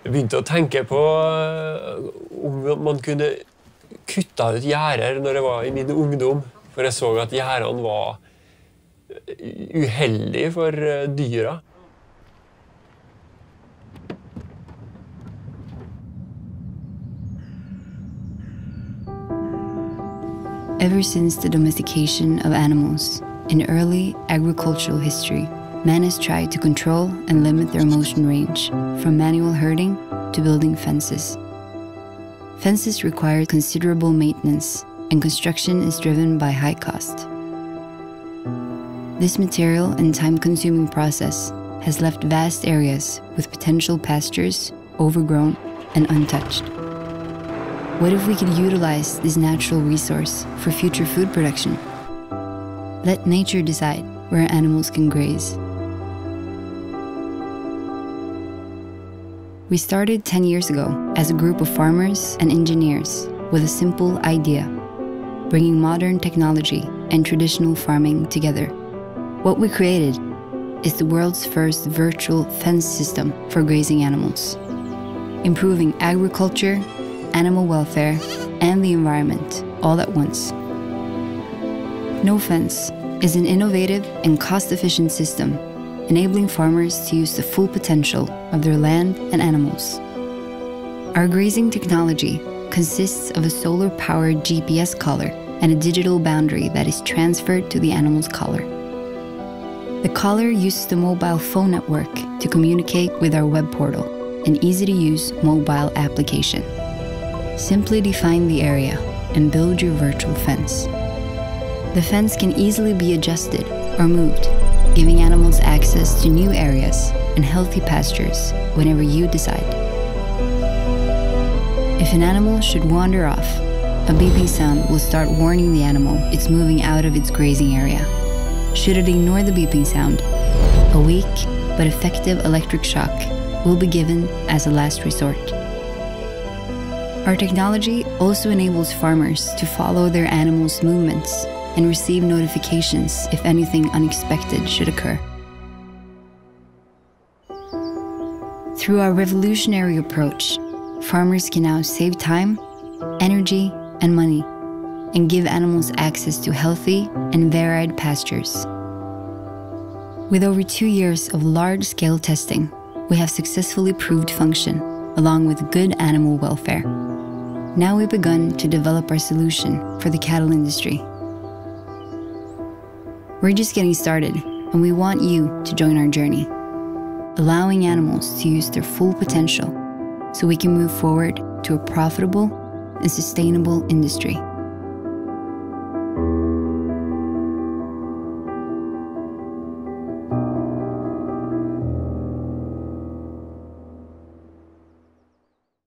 Jeg begynte å tenke på eh, om man kunne kutta ut gjerder når jeg var i min ungdom. For jeg så at gjerdene var uheldige for eh, dyra. Ever since the domestication of animals in early agricultural history, man has tried to control and limit their motion range, from manual herding to building fences. Fences require considerable maintenance, and construction is driven by high cost. This material and time consuming process has left vast areas with potential pastures overgrown and untouched. What if we could utilize this natural resource for future food production? Let nature decide where animals can graze. We started 10 years ago as a group of farmers and engineers with a simple idea bringing modern technology and traditional farming together. What we created is the world's first virtual fence system for grazing animals, improving agriculture, animal welfare, and the environment all at once. Nofence is an innovative and cost efficient system enabling farmers to use the full potential of their land and animals. Our grazing technology consists of a solar powered GPS collar and a digital boundary that is transferred to the animal's collar. The collar uses the mobile phone network to communicate with our web portal, an easy to use mobile application. Simply define the area and build your virtual fence. The fence can easily be adjusted or moved, giving animals access to new areas and healthy pastures whenever you decide. If an animal should wander off, a beeping sound will start warning the animal it's moving out of its grazing area. Should it ignore the beeping sound, a weak but effective electric shock will be given as a last resort. Our technology also enables farmers to follow their animals' movements and receive notifications if anything unexpected should occur. Through our revolutionary approach, farmers can now save time, energy, and money and give animals access to healthy and varied pastures. With over two years of large scale testing, we have successfully proved function along with good animal welfare. Now we've begun to develop our solution for the cattle industry. We're just getting started, and we want you to join our journey, allowing animals to use their full potential so we can move forward to a profitable and sustainable industry.